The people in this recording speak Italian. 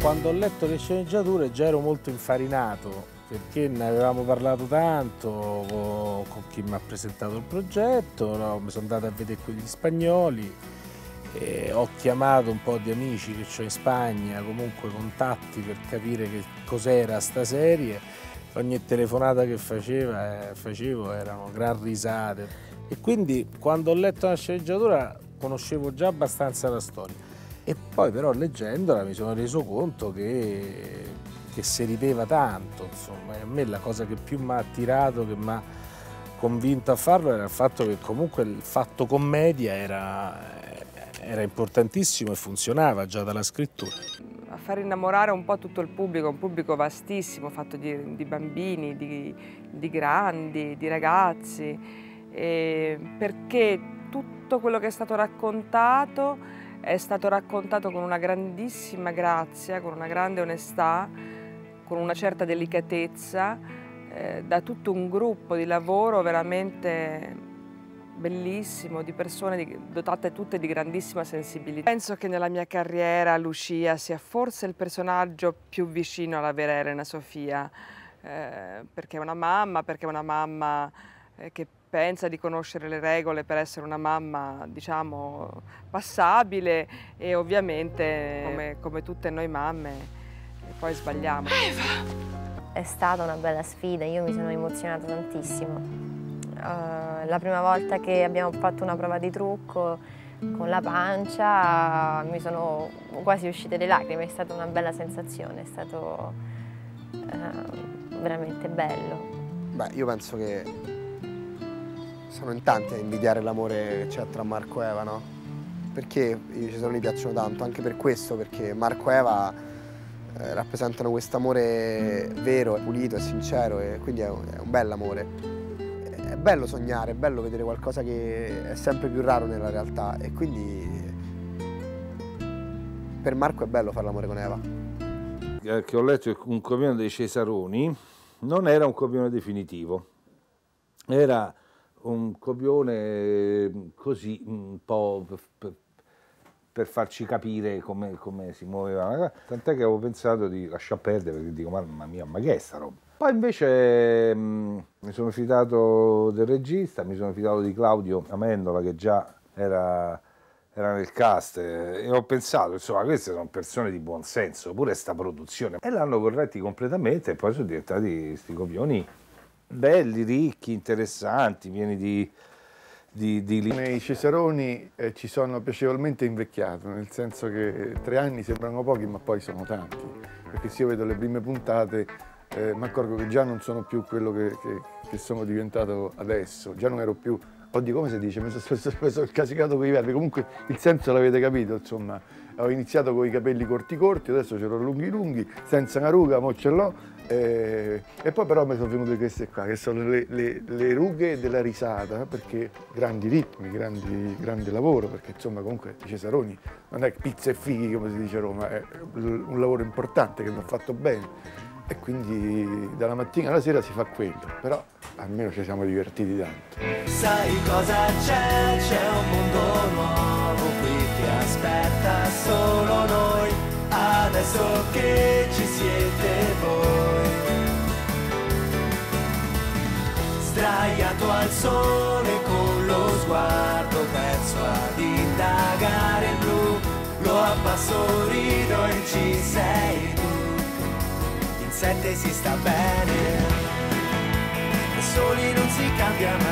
Quando ho letto le sceneggiature già ero molto infarinato perché ne avevamo parlato tanto con chi mi ha presentato il progetto, no? mi sono andato a vedere quegli spagnoli, ho chiamato un po' di amici che ho in Spagna, comunque contatti per capire che cos'era sta serie, ogni telefonata che faceva, eh, facevo erano gran risate e quindi quando ho letto la sceneggiatura conoscevo già abbastanza la storia e poi però leggendola mi sono reso conto che che si rideva tanto, insomma, e a me la cosa che più mi ha attirato, che mi ha convinto a farlo era il fatto che comunque il fatto commedia era, era importantissimo e funzionava già dalla scrittura. A far innamorare un po' tutto il pubblico, un pubblico vastissimo, fatto di, di bambini, di, di, grandi, di ragazzi, perché tutto quello che è stato raccontato è stato raccontato con una grandissima grazia, con una grande onestà, con una certa delicatezza, eh, da tutto un gruppo di lavoro veramente bellissimo, di persone dotate tutte di grandissima sensibilità. Penso che nella mia carriera Lucia sia forse il personaggio più vicino alla vera Elena Sofia, eh, perché è una mamma, perché è una mamma eh, che pensa di conoscere le regole per essere una mamma, diciamo, passabile e ovviamente, come, come tutte noi mamme, e poi sbagliamo. È stata una bella sfida, io mi sono emozionata tantissimo. Uh, la prima volta che abbiamo fatto una prova di trucco con la pancia mi sono quasi uscite le lacrime, è stata una bella sensazione, è stato uh, veramente bello. Beh, io penso che sono in tanti a invidiare l'amore che c'è tra Marco e Eva, no? Perché i Cesaroni piacciono tanto? Anche per questo, perché Marco e Eva eh, rappresentano questo amore vero, pulito e sincero e quindi è un, è un bell'amore. È bello sognare, è bello vedere qualcosa che è sempre più raro nella realtà e quindi per Marco è bello fare l'amore con Eva. Eh, che ho letto un copione dei Cesaroni non era un copione definitivo, era un copione così un po' per farci capire come, come si muoveva. Tant'è che avevo pensato di lasciar perdere perché dico, mamma mia, ma che è sta roba? Poi invece mh, mm, mi sono fidato del regista, mi sono fidato di Claudio Amendola che già era, era nel cast e ho pensato, insomma, queste sono persone di buon senso, pure sta produzione. E l'hanno corretti completamente e poi sono diventati questi copioni belli, ricchi, interessanti, pieni di di, di... I Cesaroni eh, ci sono piacevolmente invecchiato, nel senso che tre anni sembrano pochi ma poi sono tanti, perché se io vedo le prime puntate eh, mi accorgo che già non sono più quello che, che, che, sono diventato adesso, già non ero più, oddio come si dice, mi sono, sono casicato con i verbi, comunque il senso l'avete capito, insomma, ho iniziato con i capelli corti corti, adesso ce l'ho lunghi lunghi, senza una ruga, mo ce l'ho, eh, e poi però mi sono venute queste qua, che sono le, le, le rughe della risata, perché grandi ritmi, grandi, grande lavoro, perché insomma comunque Cesaroni non è pizza e fighi come si dice a Roma, è un lavoro importante che mi ha fatto bene. E quindi dalla mattina alla sera si fa quello, però almeno ci siamo divertiti tanto. Sai cosa c'è? C'è un mondo nuovo qui che aspetta solo noi, adesso che al sole con lo sguardo perso ad indagare il blu, lo abbasso, rido e ci sei tu. In sette si sta bene, da soli non si cambia mai.